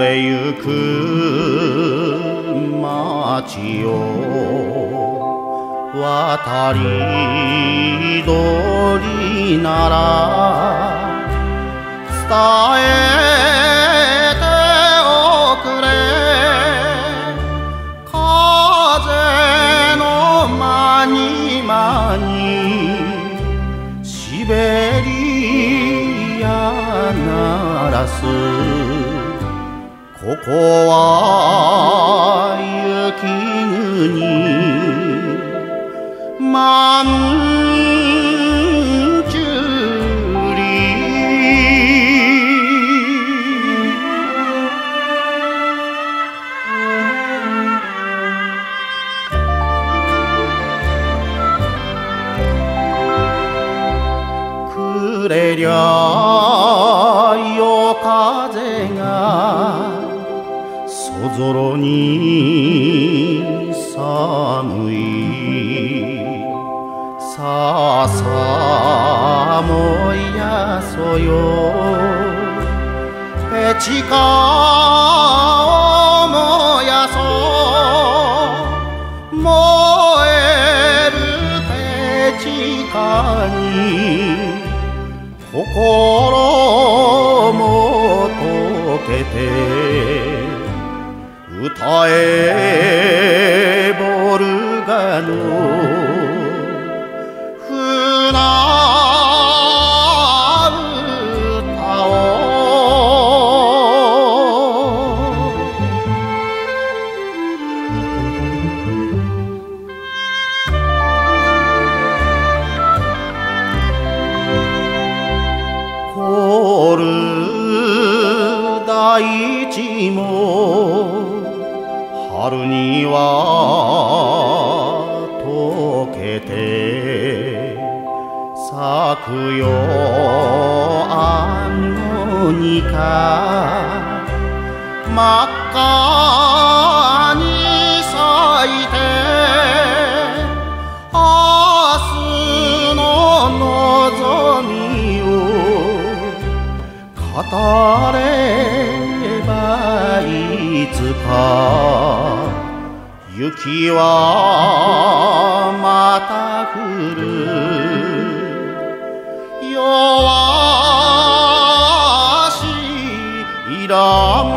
れゆく街を渡り鳥なら伝えておくれ風の間に間にシベリアならすここは雪国まんじゅりくれりゃ夜風が。そぞろに寒い。ささあもやそよ。ペチカを燃やそ。う燃えるペチカに。心も溶けて。歌えボルガの船歌を凍る大 春には溶けて咲くよあのにか。真っ赤に咲いて明日の望みを語れ。つか雪はまた降る。弱しいらむ。